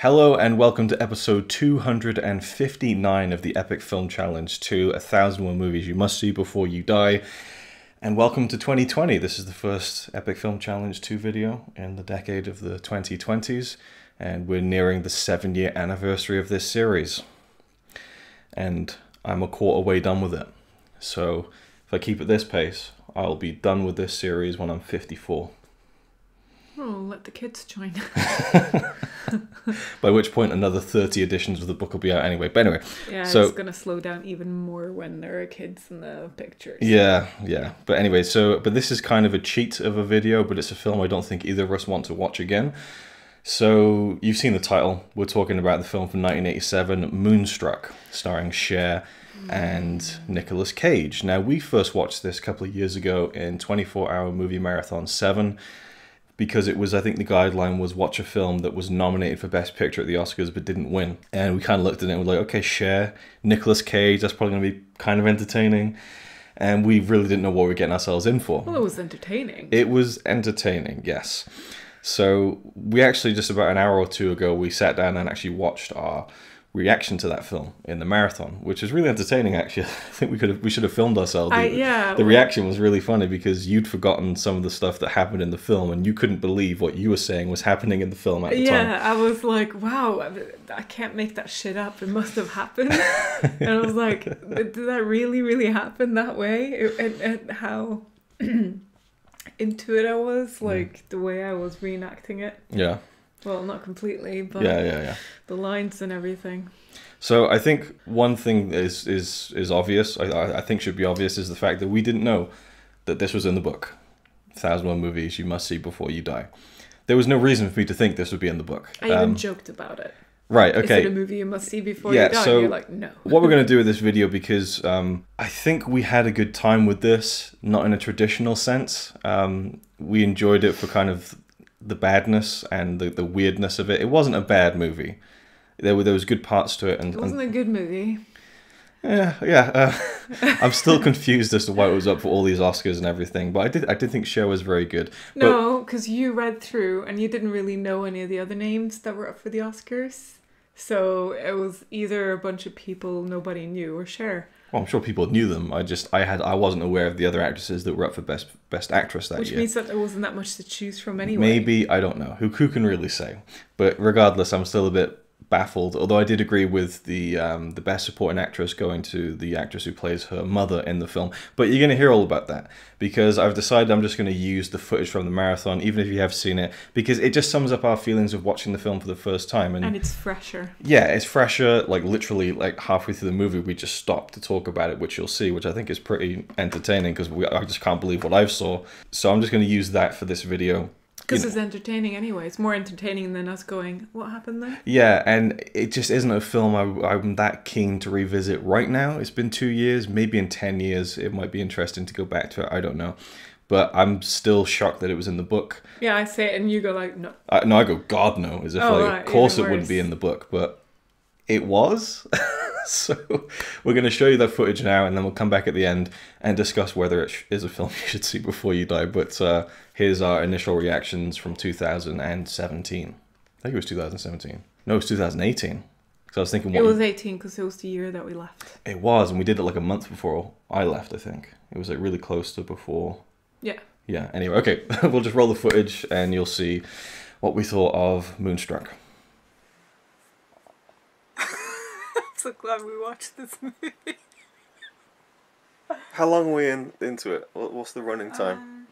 Hello and welcome to episode 259 of the Epic Film Challenge 2 1001 movies you must see before you die. And welcome to 2020. This is the first Epic Film Challenge 2 video in the decade of the 2020s, and we're nearing the seven year anniversary of this series. And I'm a quarter way done with it. So if I keep at this pace, I'll be done with this series when I'm 54. Oh, let the kids join. By which point, another 30 editions of the book will be out anyway. But anyway, yeah, So- it's gonna slow down even more when there are kids in the pictures. Yeah, yeah. But anyway, so but this is kind of a cheat of a video, but it's a film I don't think either of us want to watch again. So you've seen the title. We're talking about the film from 1987, Moonstruck, starring Cher and Nicolas Cage. Now we first watched this a couple of years ago in 24-hour movie marathon 7 because it was I think the guideline was watch a film that was nominated for best picture at the Oscars but didn't win. And we kind of looked at it and we're like, okay, Cher, Nicolas Cage, that's probably going to be kind of entertaining. And we really didn't know what we were getting ourselves in for. Well, it was entertaining. It was entertaining, yes. So we actually just about an hour or two ago we sat down and actually watched our reaction to that film in the marathon, which was really entertaining. Actually, I think we could have we should have filmed ourselves. I- The- yeah, the reaction was really funny because you'd forgotten some of the stuff that happened in the film, and you couldn't believe what you were saying was happening in the film at the yeah, time. Yeah, I was like, wow, I- can't make that shit up. It must have happened. and I was like, did that really, really happen that way? And, and how into it I was, mm. like the way I was reenacting it. Yeah, Well, not completely, but yeah, yeah, yeah. the lines and everything. So I think one thing is is is obvious. I- I, think should be obvious is the fact that we didn't know that this was in the book. Thousand One Movies You Must See Before You Die. There was no reason for me to think this would be in the book. I even Um, joked about it. right. Okay. Is it a movie you must see before Yeah, you die? so- You're like, no. what we're going to do with this video because um, I think we had a good time with this, not in a traditional sense. Um, we enjoyed it for kind of the badness and the, the weirdness of it. It wasn't a bad movie. There were there was good parts to it, and, It wasn't a good movie. yeah, yeah. Uh, I'm still confused as to why it was up for all these Oscars and everything. But I did I did think Cher was very good. No, because you read through and you didn't really know any of the other names that were up for the Oscars. So it was either a bunch of people nobody knew or Cher, well, I'm sure people knew them. I just I had I wasn't aware of the other actresses that were up for best best actress that which year. means that there wasn't that much to choose from anyway. Maybe I don't know. Who who can really say? But regardless, I'm still a bit baffled. Although I did agree with the um, the best supporting actress going to the actress who plays her mother in the film. But you're going to hear all about that because I've decided I'm just going to use the footage from the marathon, even if you have seen it, because it just sums up our feelings of watching the film for the first time. And it's fresher. Yeah, it's fresher. Like literally, like halfway through the movie, we just stopped to talk about it, which you'll see, which I think is pretty entertaining because I just can't believe what I've saw. So I'm just going to use that for this video. Because it's entertaining anyway. It's more entertaining than us going, what happened there? Yeah, and it just isn't a film I, I'm that keen to revisit right now. It's been two years, maybe in ten years it might be interesting to go back to it. I don't know, but I'm still shocked that it was in the book. Yeah, I say it and you go like, no. I, no, I go God no, as if Oh, like, right, of course it wouldn't be in the book, but it was. so we're going to show you that footage now, and then we'll come back at the end and discuss whether it sh- is a film you should see before you die. But uh, here's our initial reactions from 2017. I think it was 2017. No, it was 2018. Because I was thinking, what It was 18 because it was the year that we left. it was, and we did it like a month before I left. I think it was like really close to before. Yeah. Yeah. Anyway, okay, we'll just roll the footage, and you'll see what we thought of Moonstruck. so glad we watched this movie. How long are we in into it? What's the running time? Um,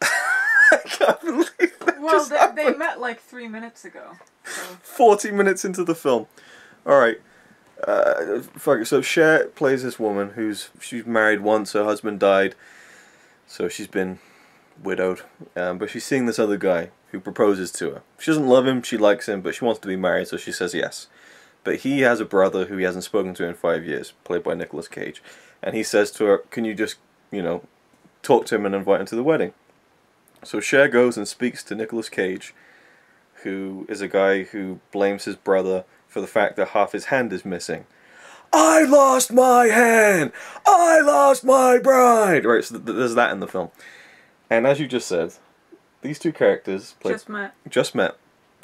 I can't believe that well, they, they met like three minutes ago. So. Forty minutes into the film. All right. Uh, fuck it. So Cher plays this woman who's she's married once. Her husband died, so she's been widowed. Um, but she's seeing this other guy who proposes to her. She doesn't love him. She likes him, but she wants to be married, so she says yes. But he has a brother who he hasn't spoken to in five years, played by Nicolas Cage, and he says to her, "Can you just, you know, talk to him and invite him to the wedding?" So Cher goes and speaks to Nicolas Cage, who is a guy who blames his brother for the fact that half his hand is missing. I lost my hand. I lost my bride. Right, so th- there's that in the film. And as you just said, these two characters played Just met. just met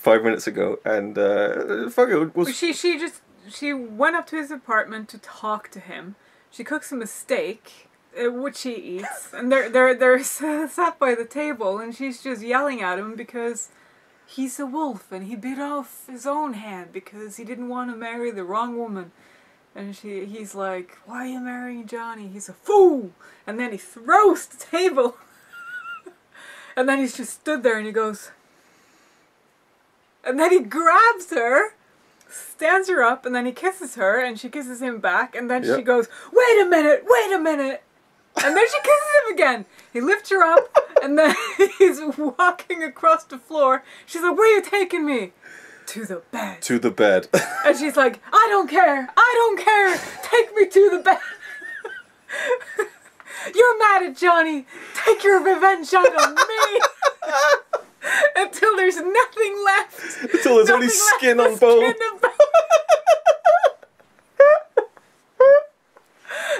five minutes ago, and uh, fuck it was. She she just she went up to his apartment to talk to him. She cooks him a steak, uh, which he eats, and they're they're they're sat by the table, and she's just yelling at him because he's a wolf and he bit off his own hand because he didn't want to marry the wrong woman. And she he's like, Why are you marrying Johnny? He's a fool and then he throws the table And then he's just stood there and he goes And then he grabs her, stands her up, and then he kisses her and she kisses him back and then she goes, Wait a minute, wait a minute and then she kisses him again. He lifts her up, and then he's walking across the floor. She's like, "Where are you taking me?" To the bed. To the bed. And she's like, "I don't care. I don't care. Take me to the bed." You're mad at Johnny. Take your revenge out on me. Until there's nothing left. Until there's only Nothing skin on bone. skin bone.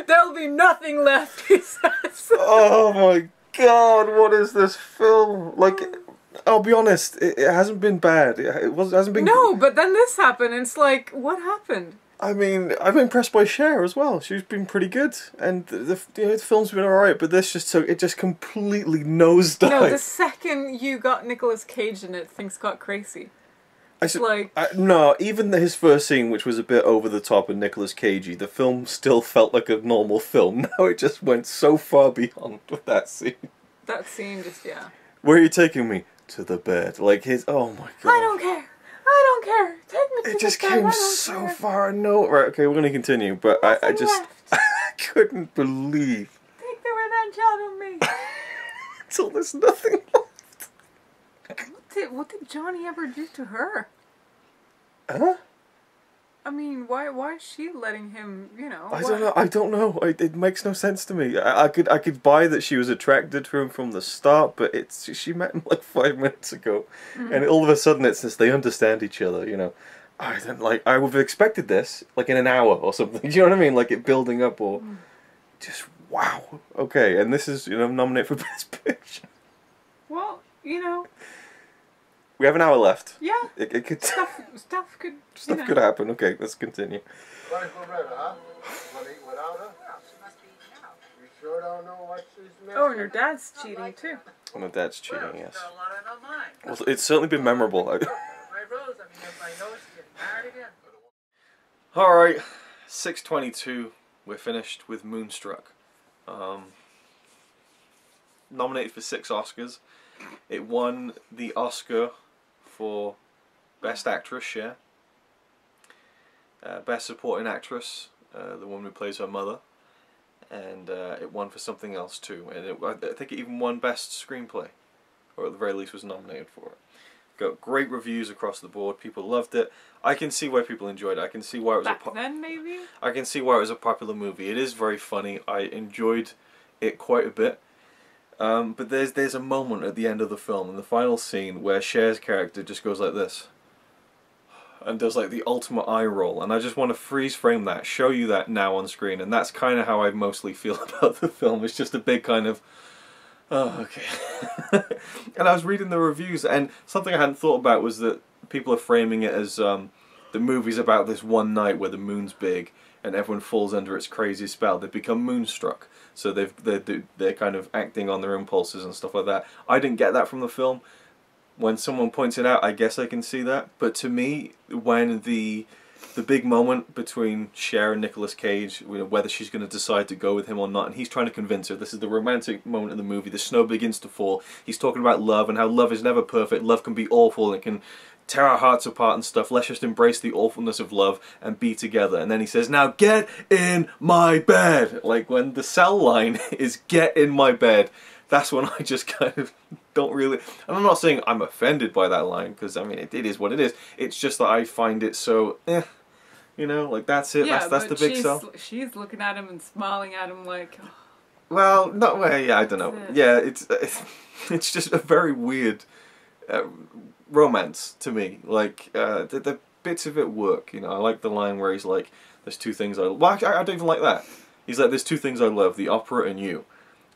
There'll be nothing left, he says. oh my god, what is this film? Like, mm. I'll be honest, it, it hasn't been bad. It, it was, hasn't been. No, but then this happened, and it's like, what happened? I mean, I'm impressed by Cher as well. She's been pretty good, and the, the, you know, the film's been alright. But this just took it just completely nosedived. No, the second you got Nicolas Cage in it, things got crazy. I s- like- I- no, even his first scene, which was a bit over the top and Nicolas Cagey, the film still felt like a normal film. Now it just went so far beyond with that scene. That scene just, yeah. Where are you taking me? To the bed. Like his. Oh my god. I don't care. I don't care. Take me to It just the bed. I came so care. far. No, right? Okay, we're gonna continue, but I, I just. I couldn't believe Take the revenge out of me. until there's nothing left. what, did, what did Johnny ever do to her? Huh? I mean, why why is she letting him, you know? I why- don't know. I don't know. I, it makes no sense to me. I, I could I could buy that she was attracted to him from the start, but it's she met him like five minutes ago, Mm-hmm. and all of a sudden it's just they understand each other. You know, I don't like. I would have expected this like in an hour or something. Do you know what I mean? Like it building up or Mm. just wow. Okay, and this is you know nominated for best picture. Well, you know, We have an hour left. yeah, It, it could stuff stuff could stuff you know. could happen. Okay, let's continue. Like Loretta, huh? Want to eat without her? You sure don't know what she's missing? Oh, and her dad's cheating too. Oh, my dad's cheating. Yes. Got a lot on her mind. Well, it's certainly been memorable. My Rose, I mean, everybody knows she's getting married again. All right, six twenty-two. We're finished with Moonstruck. Um, nominated for six Oscars. It won the Oscar for Best Actress, yeah. Uh, Best Supporting Actress, uh, the woman who plays her mother, and uh, it won for something else too. And it, I think it even won Best Screenplay, or at the very least was nominated for it. Got great reviews across the board. People loved it. I can see why people enjoyed it. I can see why it was a Back po- then, maybe. I can see why it was a popular movie. It is very funny. I enjoyed it quite a bit. Um, but there's there's a moment at the end of the film, in the final scene, where Cher's character just goes like this, and does like the ultimate eye roll, and I just want to freeze frame that, show you that now on screen, and that's kind of how I mostly feel about the film. It's just a big kind of, oh okay. and I was reading the reviews, and something I hadn't thought about was that people are framing it as um, the movie's about this one night where the moon's big and everyone falls under its crazy spell. They become moonstruck, so they've they're they're- kind of acting on their impulses and stuff like that. I didn't get that from the film. When someone points it out, I guess I can see that. But to me, when the the big moment between Cher and Nicolas Cage, whether she's going to decide to go with him or not, and he's trying to convince her. This is the romantic moment in the movie. The snow begins to fall. He's talking about love and how love is never perfect. Love can be awful. and It can tear our hearts apart and stuff. Let's just embrace the awfulness of love and be together. And then he says, "Now get in my bed." Like when the cell line is "get in my bed." That's when I just kind of don't really. And I'm not saying I'm offended by that line because I mean it, it is what it is. It's just that I find it so, eh, you know, like that's it. Yeah, that's that's the but big she's, sell. she's looking at him and smiling at him like, "Oh, Well, not well. Yeah, I don't know. It. Yeah, it's it's, it's just a very weird uh, romance to me. Like uh, the, the bits of it work. You know, I like the line where he's like, "There's two things I." Well, actually, I don't even like that. He's like, "There's two things I love: the opera and you."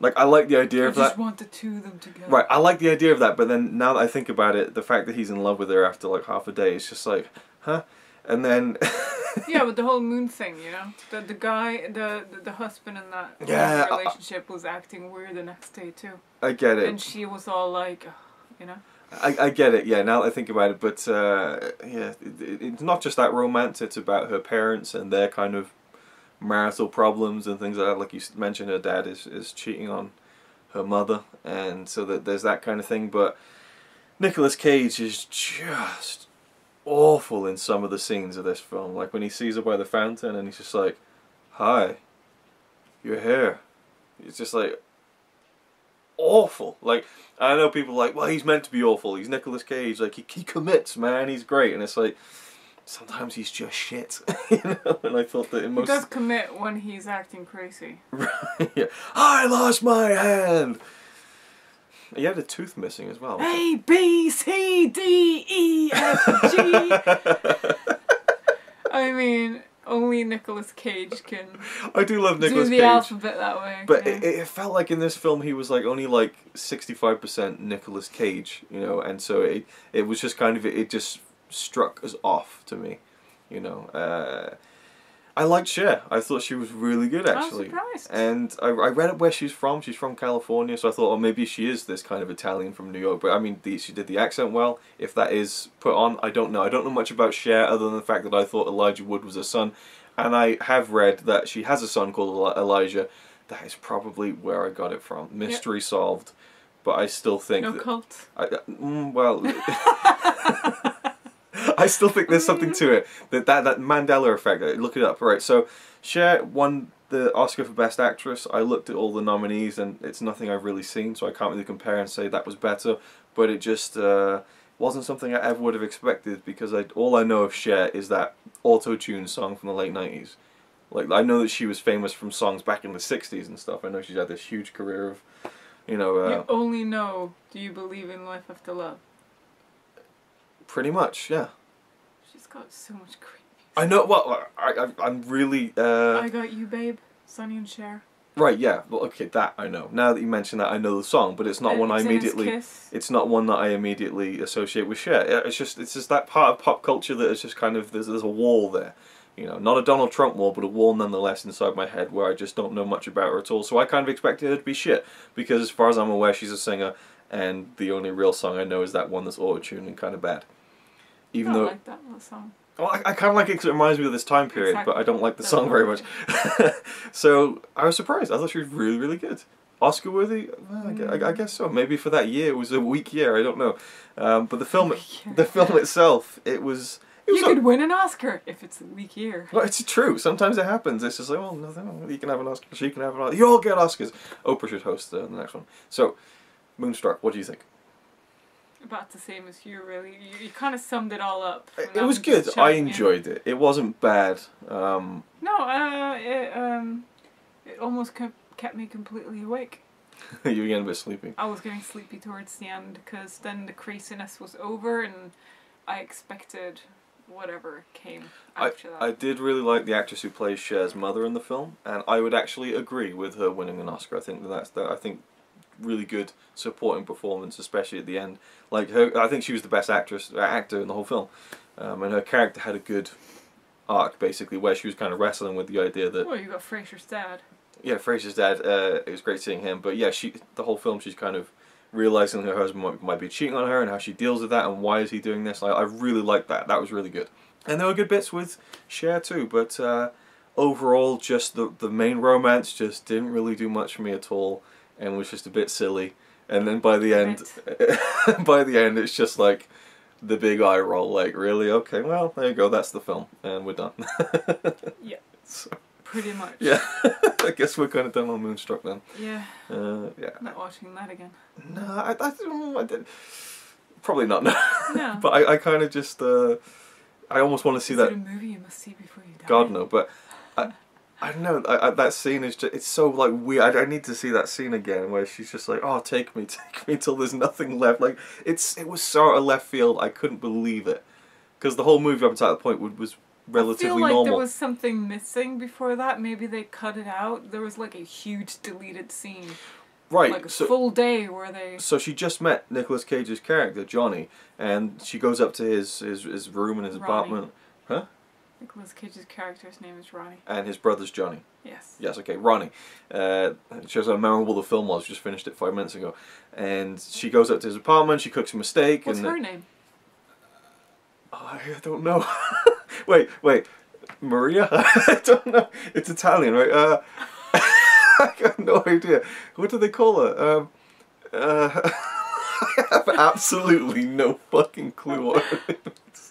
Like I like the idea I of just that. want the two of them together. Right, I like the idea of that, but then now that I think about it, the fact that he's in love with her after like half a day, it's just like, huh? And then, Yeah, but the whole moon thing, you know, the the guy, the the, the husband in that Yeah, I- relationship was acting weird the next day too, I get it. and she was all like, you know. I, I get it, yeah, now that I think about it, but uh, yeah, it, it- it's not just that romance, it's about her parents and their kind of marital problems and things like that. Like you mentioned, her dad is, is cheating on her mother, and so that there's that kind of thing, but Nicolas Cage is just awful in some of the scenes of this film. Like when he sees her by the fountain and he's just like, Hi, your hair. It's just like, awful. Like, I know people are like, well, he's meant to be awful. He's Nicolas Cage. Like, he, he commits, man. He's great. And it's like, sometimes he's just shit. you know? And I thought that in He most. does commit when he's acting crazy. yeah. I lost my hand! He had a tooth missing as well. A B C D E F G. I mean, only Nicolas Cage can I do love Nicolas Cage. do Nicolas the Cage. alphabet that way. But yeah. it, it felt like in this film he was like only like sixty five percent Nicolas Cage, you know, and so it it was just kind of it just struck us off to me, you know. Uh, I liked Cher. I thought she was really good actually. I was actually. surprised. And I, I read up where she's from. She's from California, so I thought, oh, maybe she is this kind of Italian from New York. But I mean, the, she did the accent well. If that is put on, I don't know. I don't know much about Cher other than the fact that I thought Elijah Wood was her son, and I have read that she has a son called Elijah. That is probably where I got it from. Mystery solved. But I still think no that, cult. I, uh, mm, well, I still think there's something to it. That that that Mandela effect. uh, Look it up. Right. So, Cher won the Oscar for Best Actress. I looked at all the nominees, and it's nothing I've really seen, so I can't really compare and say that was better. But it just uh, wasn't something I ever would have expected because I all I know of Cher is that auto tune song from the late '90s. Like I know that she was famous from songs back in the '60s and stuff. I know she's had this huge career of, you know, uh, you only know. Do you believe in life after love? pretty much, yeah. Got so much great. I know. Well, I, I I'm really uh, I got you, babe. Sonny and Cher. right. Yeah. Well, okay, that I know. Now that you mention that, I know the song, but it's not And one I it's immediately. kiss. It's not one that I immediately associate with Cher. Yeah, It's just it's just that part of pop culture that is just kind of there's there's a wall there. You know, not a Donald Trump wall, but a wall nonetheless inside my head where I just don't know much about her at all. So I kind of expected her to be shit because, as far as I'm aware, she's a singer, and the only real song I know is that one that's auto-tuned and kind of bad. Even I though like that song. Well, I, I kind of like it because it reminds me of this time period, but I don't like the song very much. so I was surprised. I thought she was really, really good. Oscar worthy? Well, I, gue- I, I guess so. Maybe for that year it was a weak year. I don't know. Um, but the film, the film itself, it was. It was You could win an Oscar if it's a weak year. well, it's true. Sometimes it happens. It's just like, well, no, no, you can have an Oscar. She can have an Oscar. You all get Oscars. Oprah should host the, the next one. So, Moonstruck. What do you think? About the same as you, really. You, you kind of summed it all up. It, was good. I yeah. enjoyed it. It wasn't bad. Um, No, uh, it um, it almost kept kept me completely awake. you were getting a bit sleepy. I was getting sleepy towards the end because then the craziness was over and I expected whatever came I, after that. I did really like the actress who plays Cher's mother in the film, and I would actually agree with her winning an Oscar. I think that's that. I think really good supporting performance, especially at the end. Like her, I think she was the best actress uh, actor in the whole film, um, and her character had a good arc basically where she was kind of wrestling with the idea that well, you got Frasier's dad. yeah, Frasier's dad. Uh, it was great seeing him, but yeah, she the whole film she's kind of realizing her husband might, might be cheating on her and how she deals with that and why is he doing this. I, I really liked that. That was really good, and there were good bits with Cher too. But uh, overall, just the the main romance just didn't really do much for me at all, and was just a bit silly. And then by the end, by the end, it's just like the big eye roll. Like, really? Okay, well, there you go. That's the film, and we're done. Yeah. So, Pretty much. yeah, I guess we're kind of done on Moonstruck then. Yeah. Uh, yeah. Not watching that again. No, I, I, I did. Probably not. No. No. but I, I kind of just. Uh, I almost want to see Is that. it a movie you must see before you die? God no, but I, I don't know. I, I, that scene is just. It's so like weird. I, I need to see that scene again where she's just like, "Oh, take me, take me till there's nothing left." Like it's. It was so out of left field. I couldn't believe it because the whole movie up until that point was, was I feel relatively like normal. there was something missing before that. Maybe they cut it out. There was like a huge deleted scene Right. Like a so full day where they. so she just met Nicolas Cage's character Johnny, and she goes up to his his, his room in his Ronnie. apartment, Nicholas Cage's character's name is Ronnie. and his brother's Johnny. Yes. Yes, okay, Ronnie. Uh, it shows how memorable the film was. Just finished it five minutes ago, and she goes up to his apartment. She cooks him a steak, What's and her name? I don't know. wait, wait, Maria? I don't know. It's Italian, right? Uh, I got no idea. What do they call her? Um, uh, I have absolutely no fucking clue what.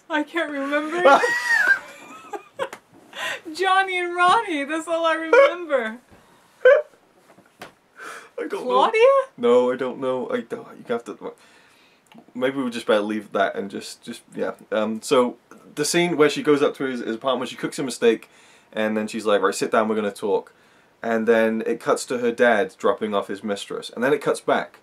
I can't remember. Johnny and Ronnie. That's all I remember. I don't know. Claudia? No, I don't know. I don't. You have to. Maybe we just better leave that and just, just yeah. Um. So the scene where she goes up to his, his apartment, she cooks him a steak, and then she's like, "Right, sit down. We're gonna talk." And then it cuts to her dad dropping off his mistress, and then it cuts back,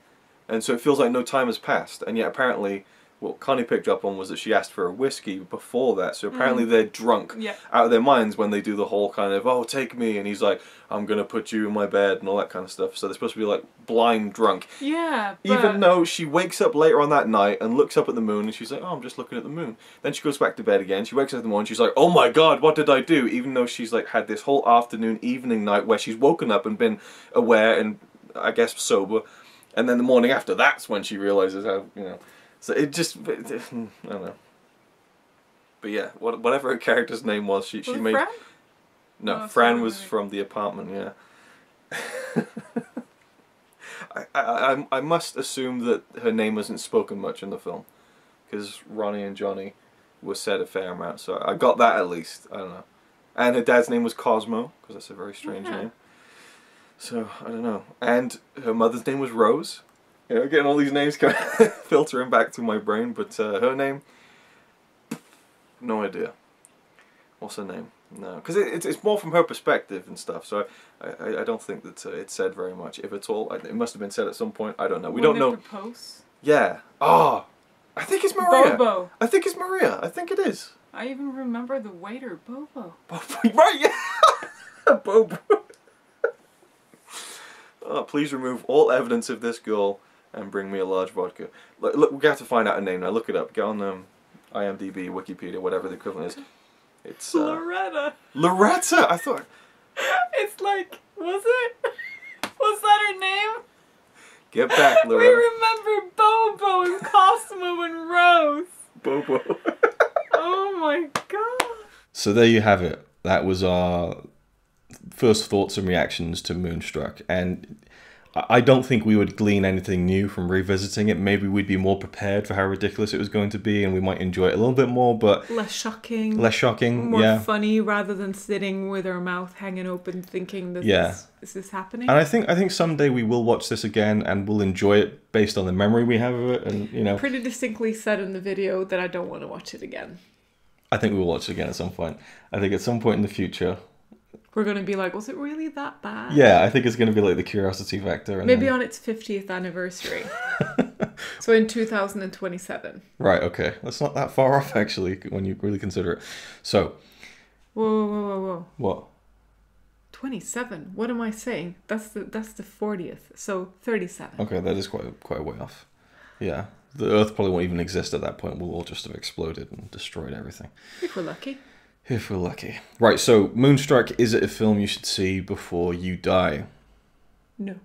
and so it feels like no time has passed, and yet apparently. What Connie picked up on was that she asked for a whiskey before that, so apparently mm-hmm. they're drunk Yeah. out of their minds when they do the whole kind of oh take me and he's like I'm gonna put you in my bed and all that kind of stuff. So they're supposed to be like blind drunk. Yeah. But Even though she wakes up later on that night and looks up at the moon and she's like, Oh, I'm just looking at the moon. Then she goes back to bed again. She wakes up in the morning, she's like, Oh my god, what did I do? Even though she's like had this whole afternoon, evening night where she's woken up and been aware and I guess sober. And then the morning after, that's when she realizes how, you know. So it just, I don't know. But yeah, what- whatever her character's name was, she, Was she made. Fran? No, Oh, Fran was really. from the apartment. Yeah. I, I I I must assume that her name wasn't spoken much in the film, because Ronnie and Johnny were said a fair amount. So I got that at least. I don't know. And her dad's name was Cosmo, because that's a very strange Yeah. name. So I don't know. And her mother's name was Rose. You know, getting all these names filtering back to my brain, but uh, her name, no idea. What's her name? No, because it, it's, it's more from her perspective and stuff. So I, I, I don't think that uh, it's said very much, if at all. I, it must have been said at some point. I don't know. We When don't know. propose? Yeah. Oh, I think it's Maria. Bobo. I think it's Maria. I think it is. I even remember the waiter, Bobo. Bobo. Right? Yeah. Bobo. oh, please remove all evidence of this girl and bring me a large vodka. Look, look we have to find out a name now. Look it up. Get on um, IMDb, Wikipedia, whatever the equivalent is. It's uh, Loretta. Loretta. I thought. It's like, was it? Was that her name? Get back, Loretta. We Loretta. remember Bobo and Cosmo and Rose. Bobo. Oh my god. So there you have it. That was our first thoughts and reactions to Moonstruck. And I don't think we would glean anything new from revisiting it. Maybe we'd be more prepared for how ridiculous it was going to be and we might enjoy it a little bit more, but Less shocking. less shocking. more yeah. funny rather than sitting with our mouth hanging open thinking this Yeah. is, is this happening? And I think I think someday we will watch this again and we'll enjoy it based on the memory we have of it. And you know, Pretty distinctly said in the video that I don't want to watch it again. I think we will watch it again at some point. I think at some point in the future. We're gonna be like, was it really that bad? Yeah, I think it's going to be like the curiosity factor. And Maybe then- on its 50th anniversary. so in 2027. Right. Okay. That's not that far off actually when you really consider it. So Whoa, whoa, whoa, whoa, whoa. what? 27. What am I saying? That's the that's the 40th. So 37. Okay, that is quite quite a way off. Yeah, the Earth probably won't even exist at that point. We'll all just have exploded and destroyed everything. If we're lucky. If we're lucky. Right. So, Moonstruck is it a film you should see before you die? No.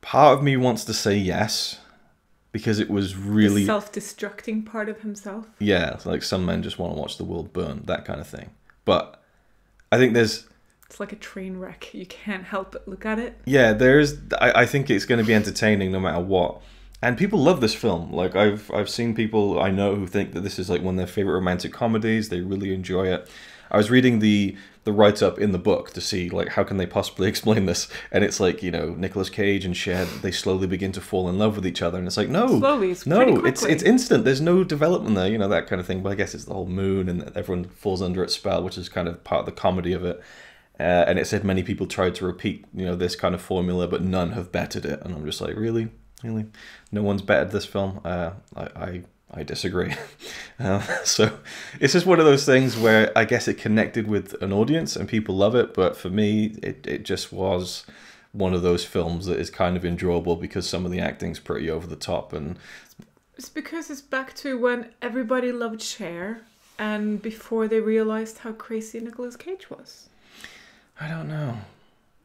Part of me wants to say yes, because it was really The self-destructing part of himself. yeah. Like some men just want to watch the world burn, that kind of thing. But I think there's It's like a train wreck. You can't help but look at it. yeah there's I, I think it's going to be entertaining no matter what and people love this film. Like i've i've seen people i know who think that this is like one of their favorite romantic comedies. They really enjoy it. I was reading the the write-up in the book to see like how can they possibly explain this? And it's like you know Nicolas cage and Cher they slowly begin to fall in love with each other. And it's like no Slowly, it's no it's it's instant. There's no development there you know that kind of thing. But i guess it's the whole moon and everyone falls under its spell which is kind of part of the comedy of it. Uh, and it said many people tried to repeat, you know, this kind of formula, but none have bettered it. And I'm just like, really, really, no one's bettered this film. Uh, I, I I disagree. um, so it's just one of those things where I guess it connected with an audience and people love it, but for me, it, it just was one of those films that is kind of enjoyable because some of the acting's pretty over the top and It's because it's back to when everybody loved Cher and before they realized how crazy Nicolas Cage was. I don't know.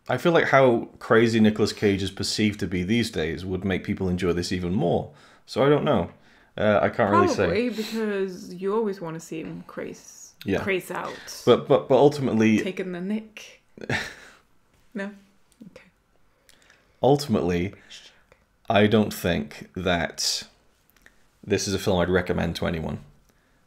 I feel like how crazy Nicolas Cage is perceived to be these days would make people enjoy this even more. So I don't know. Uh, I can't really say. Probably because you always want to see him craze, Yeah. craze out, But but but ultimately, taking the nick. no, okay. ultimately, I don't think that this is a film I'd recommend to anyone.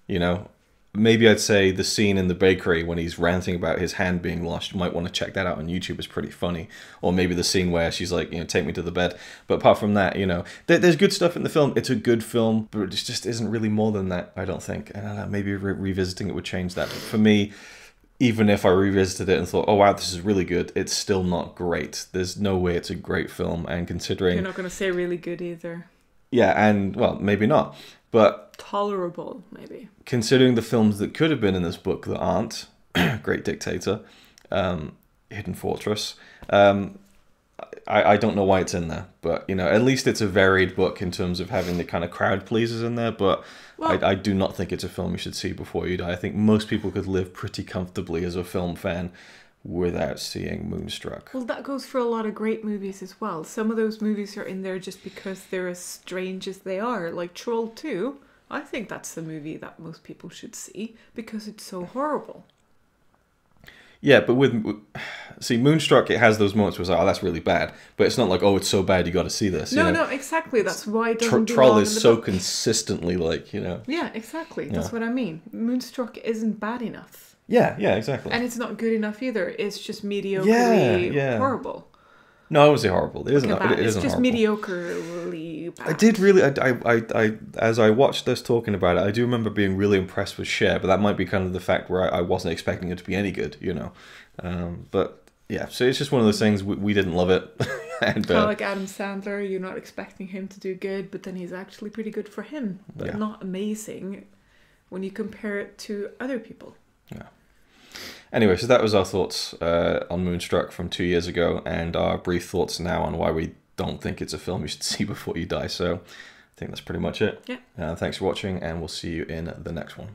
You know, maybe I'd say the scene in the bakery when he's ranting about his hand being washed. You might want to check that out on YouTube. It's pretty funny. Or maybe the scene where she's like, you know, take me to the bed. But apart from that, you know, there, there's good stuff in the film. It's a good film, but it just isn't really more than that. I don't think. I don't know. Maybe re- revisiting it would change that. But for me. Even if I revisited it and thought, "Oh wow, this is really good," it's still not great. There's no way it's a great film, and considering You're not going to say really good either. yeah, and well, maybe not. But Tolerable, maybe. considering the films that could have been in this book that aren't, Great Dictator, um, Hidden Fortress, um, I, I don't know why it's in there. But, you know, at least it's a varied book in terms of having the kind of crowd pleasers in there. But Well- I, I do not think it's a film you should see before you die. I think most people could live pretty comfortably as a film fan without seeing Moonstruck. Well, that goes for a lot of great movies as well. Some of those movies are in there just because they're as strange as they are. Like Troll 2, I think that's the movie that most people should see because it's so horrible. Yeah, but with see Moonstruck, it has those moments where it's like, oh, that's really bad, but it's not like, oh, it's so bad you got to see this. you No, know? no, exactly. That's why it doesn't Troll is so consistently like you know. Yeah, exactly. That's what I mean. Moonstruck isn't bad enough. Yeah, yeah, exactly. And it's not good enough either. It's just mediocrely Yeah, yeah. horrible. no, I wouldn't say horrible. It isn't. It, it It's just horrible. mediocrely bad. I did really. I, I, I, as I watched us talking about it, I do remember being really impressed with Cher, but that might be kind of the fact where I, I wasn't expecting it to be any good, you know. Um, but yeah, so it's just one of those things we, we didn't love it, and Kind uh, of like Adam Sandler, you're not expecting him to do good, but then he's actually pretty good for him, but Yeah. not amazing when you compare it to other people. Anyway, so that was our thoughts uh, on Moonstruck from two years ago, and our brief thoughts now on why we don't think it's a film you should see before you die. So I think that's pretty much it. Yeah. Uh, thanks for watching, and we'll see you in the next one.